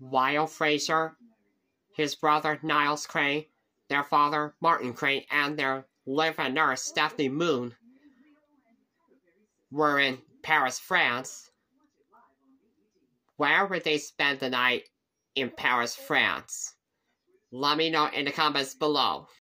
Wyle Frasier, his brother Niles Crane, their father Martin Crane, and their live-in nurse Stephanie Moon were in Paris, France. Where would they spend the night in Paris, France? Let me know in the comments below.